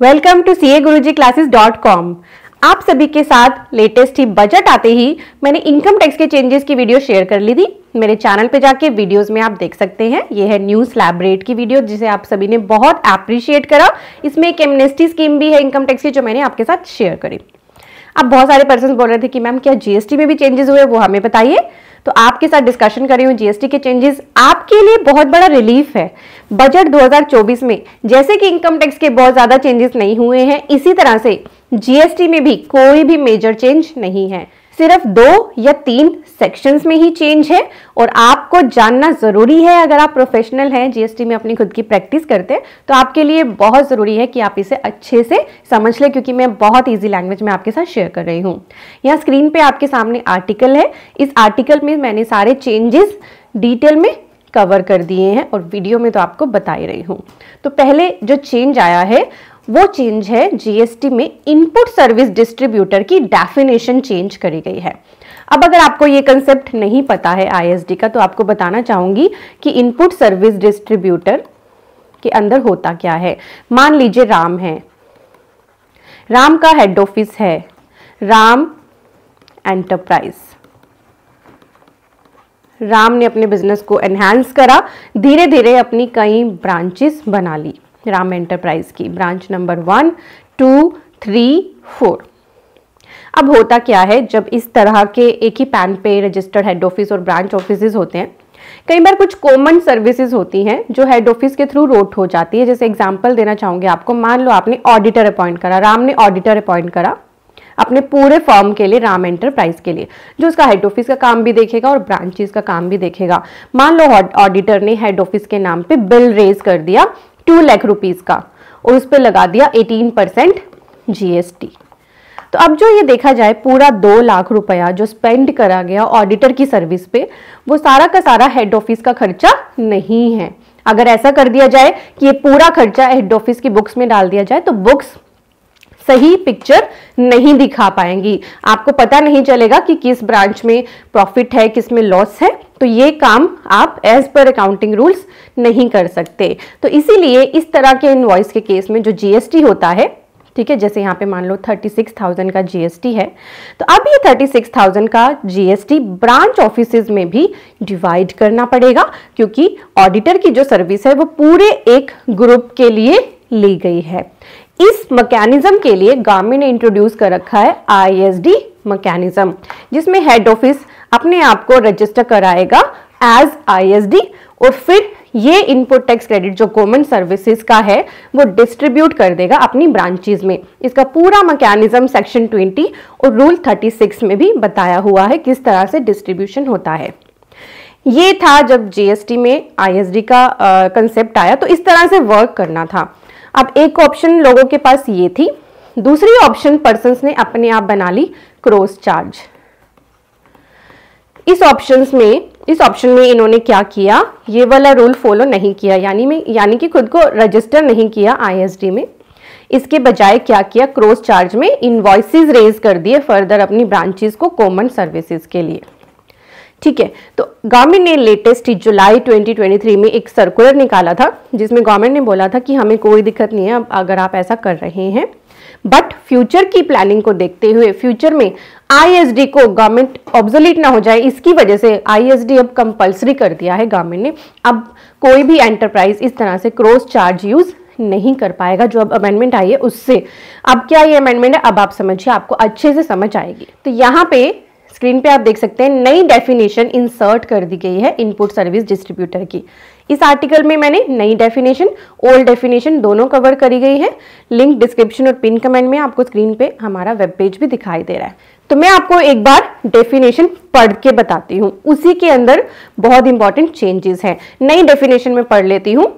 Welcome to C A Guru ji classes dot com आप सभी के साथ लेटेस्ट ही बजट आते ही मैंने इनकम टैक्स के चेंजेस की वीडियो शेयर कर ली थी। मेरे चैनल पे जाके वीडियोस में आप देख सकते हैं। ये है न्यू स्लैब रेट की वीडियो जिसे आप सभी ने बहुत अप्रिशिएट करा। इसमें एक एमनेस्टी स्कीम भी है इनकम टैक्स की जो मैंने आपके साथ शेयर करी। अब बहुत सारे पर्सन बोल रहे थे कि मैम, क्या जीएसटी में भी चेंजेस हुए वो हमें बताइए। तो आपके साथ डिस्कशन कर रही हूँ जीएसटी के चेंजेस आपके लिए बहुत बड़ा रिलीफ है। बजट 2024 में जैसे कि इनकम टैक्स के बहुत ज़्यादा चेंजेस नहीं हुए हैं, इसी तरह से जीएसटी में भी कोई भी मेजर चेंज नहीं है। सिर्फ़ दो या तीन सेक्शंस में ही चेंज है और आपको जानना ज़रूरी है, अगर आप प्रोफेशनल हैं जीएसटी में अपनी खुद की प्रैक्टिस करते हैं तो आपके लिए बहुत ज़रूरी है कि आप इसे अच्छे से समझ लें, क्योंकि मैं बहुत इजी लैंग्वेज में आपके साथ शेयर कर रही हूँ। यहाँ स्क्रीन पे आपके सामने आर्टिकल है। इस आर्टिकल में मैंने सारे चेंजेस डिटेल में कवर कर दिए हैं और वीडियो में तो आपको बता ही रही हूँ। तो पहले जो चेंज आया है वो चेंज है जीएसटी में इनपुट सर्विस डिस्ट्रीब्यूटर की डेफिनेशन चेंज करी गई है। अब अगर आपको ये कंसेप्ट नहीं पता है आईएसडी का तो आपको बताना चाहूँगी कि इनपुट सर्विस डिस्ट्रीब्यूटर के अंदर होता क्या है। मान लीजिए राम है। राम का हेड ऑफ़िस है। राम एंटरप्राइज राम ने अपने बिज़नेस को एनहांस करा। धीरे धीरे अपनी कई ब्रांचेस बना ली। राम एंटरप्राइज की branch number one two three four अब होता क्या है, जब इस तरह के एक ही पैन पे रजिस्टर्ड हेड ऑफ़िस और ब्रांच ऑफ़िस होते हैं, कई बार कुछ कॉमन सर्विसेज़ होती हैं जो हेड ऑफ़िस के थ्रू रोट हो जाती है। जैसे एग्जांपल देना चाहूँगी आपको, मान लो आपने ऑडिटर अपॉइंट करा, राम ने ऑडिटर अपॉइंट करा अपने पूरे फॉर्म के लिए, राम एंटरप्राइज के लिए, जो उसका हेड ऑफ़िस का काम भी देखेगा और ब्रांचेस का काम भी देखेगा। मान लो ऑडिटर ने हेड ऑफ़िस के नाम पे बिल रेज कर दिया टू लाख रुपीज़ का और उस पर लगा दिया एटीन परसेंट जीएसटी। तो अब जो ये देखा जाए पूरा दो लाख रुपया जो स्पेंड करा गया ऑडिटर की सर्विस पे, वो सारा का सारा हेड ऑफ़िस का खर्चा नहीं है। अगर ऐसा कर दिया जाए कि ये पूरा खर्चा हेड ऑफ़िस की बुक्स में डाल दिया जाए तो बुक्स सही पिक्चर नहीं दिखा पाएँगी। आपको पता नहीं चलेगा कि किस ब्रांच में प्रॉफिट है किसमें लॉस है। तो ये काम आप एज पर अकाउंटिंग रूल्स नहीं कर सकते। तो इसीलिए इस तरह के इनवॉइस के केस में जो जीएसटी होता है ठीक है जैसे यहाँ पे मान लो 36,000 का जीएसटी है तो अब ये 36,000 का जीएसटी ब्रांच ऑफिसेज में भी डिवाइड करना पड़ेगा क्योंकि ऑडिटर की जो सर्विस है वो पूरे एक ग्रुप के लिए ली गई है। इस मैकेनिज्म के लिए गवर्नमेंट ने इंट्रोड्यूस कर रखा है आईएसडी मैकेनिज्म जिसमें हेड ऑफ़िस अपने आप को रजिस्टर कराएगा एज आईएसडी और फिर ये इनपुट टैक्स क्रेडिट जो गवर्नमेंट सर्विसेज़ का है, वो डिस्ट्रीब्यूट कर देगा अपनी ब्रांचेज में। इसका पूरा मैकेनिज्म सेक्शन 20 और रूल 36 में भी बताया हुआ है किस तरह से डिस्ट्रीब्यूशन होता है। ये था जब जीएसटी में आईएसडी का कंसेप्ट आया तो इस तरह से वर्क करना था। अब एक ऑप्शन लोगों के पास ये थी। दूसरी ऑप्शन पर्सन ने अपने आप बना ली क्रॉस चार्ज इस ऑप्शंस में, इस ऑप्शन में इन्होंने क्या किया? ये वाला रूल फॉलो नहीं किया। यानी में, यानी कि खुद को रजिस्टर नहीं किया आईएसडी में। इसके बजाय क्या किया? क्रॉस चार्ज में इनवॉइसेस रेज कर दिए फर्दर अपनी ब्रांचेस को कॉमन सर्विसेज़ के लिए। ठीक है? तो गवर्नमेंट ने लेटेस्ट जुलाई 2023 में एक सर्कुलर निकाला था, जिसमें गवर्नमेंट ने बोला था कि हमें कोई दिक्कत नहीं है अगर आप ऐसा कर रहे हैं। बट फ्यूचर की प्लानिंग को देखते हुए फ्यूचर में आईएसडी को गवर्नमेंट ऑब्जोलीट ना हो जाए, इसकी वजह से आईएसडी अब कंपलसरी कर दिया है गवर्नमेंट ने। अब कोई भी एंटरप्राइज इस तरह से क्रॉस चार्ज यूज़ नहीं कर पाएगा, जो अब अमेंडमेंट आई है उससे। अब क्या ये अमेंडमेंट है? अब आप समझिए, आपको अच्छे से समझ आएगी। तो यहाँ पे स्क्रीन पे आप देख सकते हैं, नई डेफिनेशन इंसर्ट कर दी गई है इनपुट सर्विस डिस्ट्रीब्यूटर की। इस आर्टिकल में मैंने नई डेफिनेशन ओल्ड डेफिनेशन दोनों कवर करी गई है। लिंक डिस्क्रिप्शन और पिन कमेंट में आपको स्क्रीन पे हमारा वेब पेज भी दिखाई दे रहा है। तो मैं आपको एक बार डेफिनेशन पढ़ के बताती हूँ। उसी के अंदर बहुत इंपॉर्टेंट चेंजेस हैं। नई डेफिनेशन में पढ़ लेती हूँ।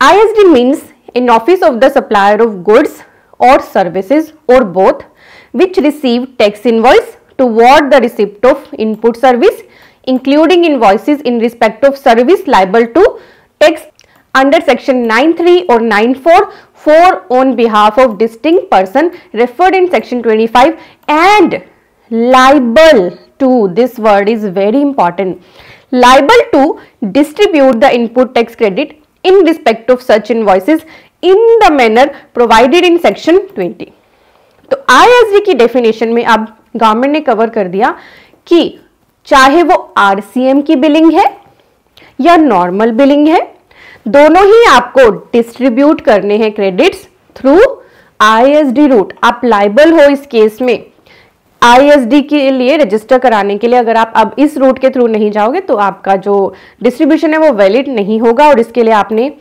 I S D means an office of the supplier of goods और सर्विसेज़ और both which receive tax invoice toward the receipt of input service including invoices in respect of service liable to tax under section 93 or 94 for on behalf of distinct person referred in section 25 and liable to. This word is very important. Liable to distribute the input tax credit in respect of such invoices in the manner provided in section 20 तो ISD की definition में अब government ने cover कर दिया कि चाहे वो आरसीएम की बिलिंग है या नॉर्मल बिलिंग है, दोनों ही आपको डिस्ट्रीब्यूट करने हैं क्रेडिट्स थ्रू आईएसडी रूट आप लाइबल हो इस केस में आईएसडी के लिए रजिस्टर कराने के लिए। अगर आप अब इस रूट के थ्रू नहीं जाओगे तो आपका जो डिस्ट्रीब्यूशन है वो वैलिड नहीं होगा और इसके लिए आपने,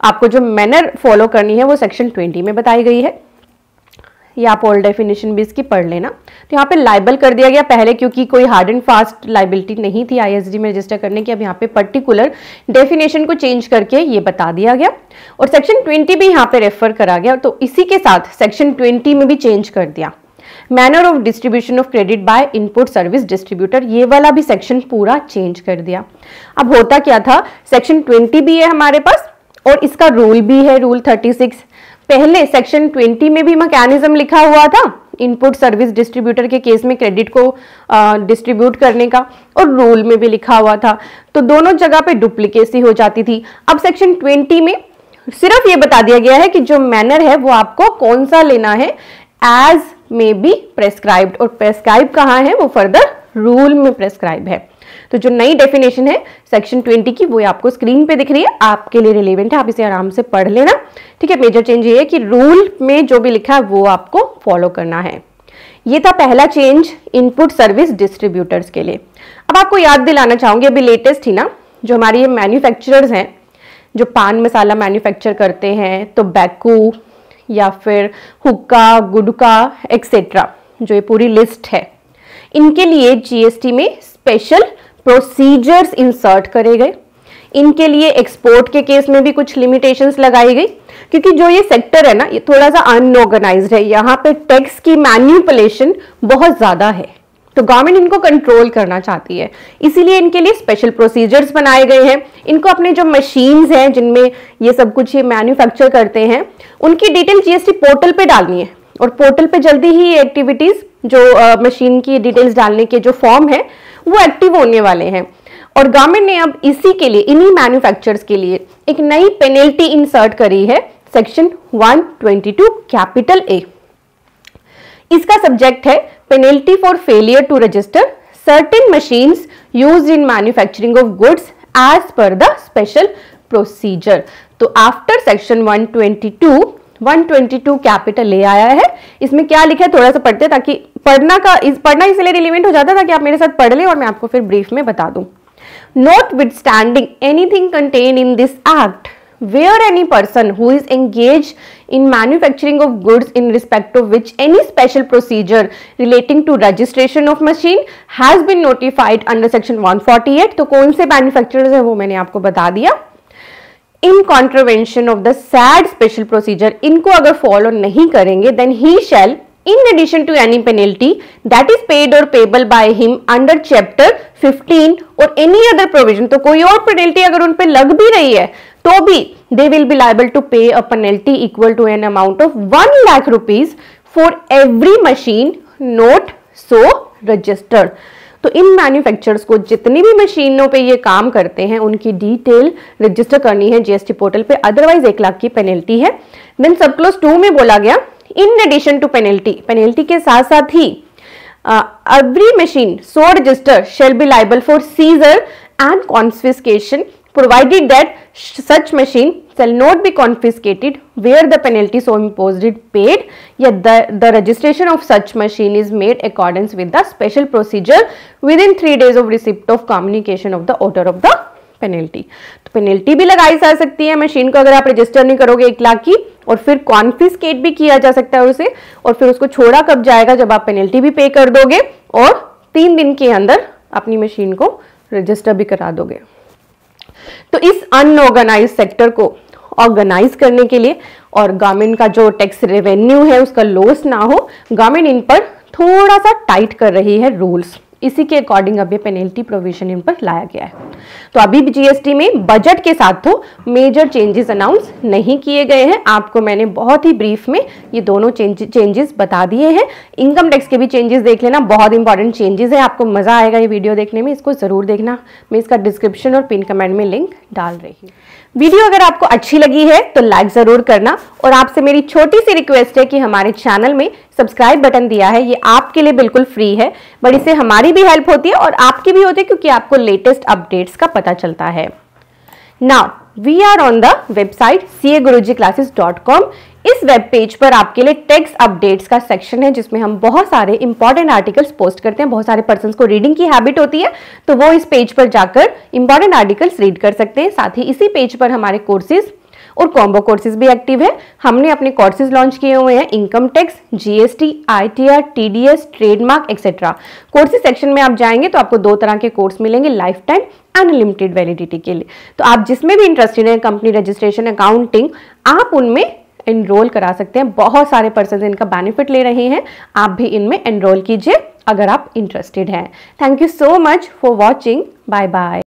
आपको जो मैनर फॉलो करनी है वो सेक्शन 20 में बताई गई है। ये आप ओल्ड डेफिनेशन भी इसकी पढ़ लेना। तो यहाँ पे लाइबल कर दिया गया पहले क्योंकि कोई हार्ड एंड फास्ट लाइबिलिटी नहीं थी आईएसडी में रजिस्टर करने की। अब यहाँ पे पर्टिकुलर डेफिनेशन को चेंज करके ये बता दिया गया। और सेक्शन 20 भी यहाँ पे रेफर करा गया। तो इसी के साथ सेक्शन 20 में भी चेंज कर दिया। Manner of distribution of credit by input service distributor ये वाला भी सेक्शन पूरा चेंज कर दिया। अब होता क्या था? सेक्शन 20 भी है हमारे पास और इसका रूल भी है रूल 36 पहले सेक्शन 20 में भी मैकेनिज्म लिखा हुआ था इनपुट सर्विस डिस्ट्रीब्यूटर के केस में क्रेडिट को डिस्ट्रीब्यूट करने का और रूल में भी लिखा हुआ था। तो दोनों जगह पे डुप्लीकेसी हो जाती थी। अब सेक्शन 20 में सिर्फ़ ये बता दिया गया है कि जो मैनर है, वो आपको कौन सा लेना है एज मे बी प्रेस्क्राइब्ड और प्रेस्क्राइब कहाँ है, वो फर्दर रूल में प्रेस्क्राइब है। तो जो नई डेफिनेशन है सेक्शन 20 की, वो आपको स्क्रीन पे दिख रही है। आपके लिए रिलेवेंट है, आप इसे आराम से पढ़ लेना। ठीक है मेजर चेंज ये है कि रूल में जो भी लिखा है, वो आपको फॉलो करना है। ये था पहला चेंज इनपुट सर्विस डिस्ट्रीब्यूटर्स के लिए। अब आपको याद दिलाना चाहूँगी, अभी लेटेस्ट ही ना, जो हमारी ये मैन्युफैक्चरर्स हैं, जो पान मसाला मैन्युफैक्चर करते हैं तो बैकू या फिर हुक्का, गुडका एक्सेट्रा जो ये पूरी लिस्ट है। इनके लिए जीएसटी में स्पेशल प्रोसीजर्स इंसर्ट करे गए। इनके लिए एक्सपोर्ट के केस में भी कुछ लिमिटेशंस लगाई गई, क्योंकि जो ये सेक्टर है ना, ये थोड़ा सा अनऑर्गेनाइज्ड है। यहाँ पे टैक्स की मैन्यूपुलेशन बहुत ज़्यादा है। तो गवर्नमेंट इनको कंट्रोल करना चाहती है। इसीलिए इनके लिए स्पेशल प्रोसीजर्स बनाए गए हैं। इनको अपने जो मशीन्स हैं, जिनमें ये सब कुछ ये मैन्युफैक्चर करते हैं, उनकी डिटेल जीएसटी पोर्टल पे डालनी है। और पोर्टल पे जल्दी ही ये एक्टिविटीज़ जो मशीन की डिटेल्स डालने के जो फॉर्म है वो एक्टिव होने वाले हैं। और गवर्नमेंट ने अब इसी के लिए, इन्हीं मैन्युफैक्चरर्स के लिए एक नई पेनल्टी इंसर्ट करी है सेक्शन 122 कैपिटल ए इसका सब्जेक्ट है penalty for failure to register certain machines used in manufacturing of goods as per the special procedure तो आफ्टर सेक्शन 122 122 कैपिटल ले आया है। इसमें क्या लिखा है? थोड़ा सा पढ़ते ताकि पढ़ना का इस पढ़ना इसलिए रिलीवेंट हो जाता ताकि आप मेरे साथ पढ़ लें और मैं आपको फिर ब्रीफ में बता दूँ। Notwithstanding anything contain in this act where any person who is engage in manufacturing of goods in respect to which any special procedure relating to registration of machine has been notified under section 148 तो कौन से manufacture है वो मैंने आपको बता दिया। In contravention of the said special procedure इनको अगर फॉलो नहीं करेंगे then he shall in addition to any penalty that is paid और payable by him under chapter 15 और एनी अदर प्रोविज़न तो कोई और पेनल्टी अगर उन पर लग भी रही है तो भी they will be liable to pay a penalty equal to an amount of one lakh rupees for every machine not so registered तो इन मैन्युफैक्चरर्स को जितनी भी मशीनों पे ये काम करते हैं, उनकी डिटेल रजिस्टर करनी है जीएसटी पोर्टल पे अदरवाइज़ एक लाख की पेनल्टी है। देन सब क्लोज टू में बोला गया in addition to penalty penalty के साथ साथ ही every machine so register shall be liable for seizure and confiscation provided that such machine shall not be confiscated where the penalty so imposed is paid yet the, the registration of such machine is made accordance with the special procedure within 3 days of receipt of communication of the order of the penalty तो penalty भी लगाई जा सकती है machine को अगर आप register नहीं करोगे एक लाख की और फिर कॉन्फिस्केट भी किया जा सकता है उसे और फिर उसको छोड़ा कब जाएगा जब आप पेनल्टी भी पे कर दोगे और तीन दिन के अंदर अपनी मशीन को रजिस्टर भी करा दोगे तो इस अनऑर्गेनाइज सेक्टर को ऑर्गेनाइज करने के लिए और गवर्नमेंट का जो टैक्स रेवेन्यू है, उसका लॉस ना हो गवर्नमेंट इन पर थोड़ा सा टाइट कर रही है रूल्स इसी के अकॉर्डिंग अब ये पेनल्टी प्रोविज़न इन पर लाया गया है. तो अभी भी जीएसटी में बजट के साथ तो मेजर चेंजेस अनाउंस नहीं किए गए हैं. आपको मैंने बहुत ही ब्रीफ में ये दोनों चेंजेस बता दिए हैं. इनकम टैक्स के भी चेंजेस देख लेना. बहुत इंपॉर्टेंट चेंजेस है. आपको मज़ा आएगा ये वीडियो देखने में. इसको ज़रूर देखना. मैं इसका डिस्क्रिप्शन और पिन कमेंट में लिंक डाल रही हूँ. वीडियो अगर आपको अच्छी लगी है तो लाइक ज़रूर करना और आपसे मेरी छोटी सी रिक्वेस्ट है कि हमारे चैनल में सब्सक्राइब बटन दिया है। ये आपके लिए बिल्कुल फ्री है, बट इससे हमारी भी हेल्प होती है और आपकी भी होती है क्योंकि आपको लेटेस्ट अपडेट्स का पता चलता है। Now we are on the website C com इस वेब पेज पर आपके लिए टेक्स्ट अपडेट्स का सेक्शन है, जिसमें हम बहुत सारे इंपॉर्टेंट आर्टिकल्स पोस्ट करते हैं। बहुत सारे पर्सन को रीडिंग की हैबिट होती है तो वो इस पेज पर जाकर इंपॉर्टेंट आर्टिकल्स रीड कर सकते हैं। साथ ही इसी पेज पर हमारे कोर्सेज और कॉम्बो कोर्सेज भी एक्टिव है। हमने अपने कोर्सेज लॉन्च किए हुए हैं। Income tax GST ITR TDS trademark etcetera courses section में आप जाएँगे तो आपको दो तरह के कोर्स मिलेंगे लाइफ टाइम अनलिमिटेड वैलिडिटी के लिए। तो आप जिसमें भी इंटरेस्टेड हैं कंपनी रजिस्ट्रेशन अकाउंटिंग आप उनमें एनरोल करा सकते हैं। बहुत सारे पर्सन इनका बेनिफिट ले रहे हैं। आप भी इनमें एनरोल कीजिए अगर आप इंटरेस्टेड हैं। Thank you so much for watching bye bye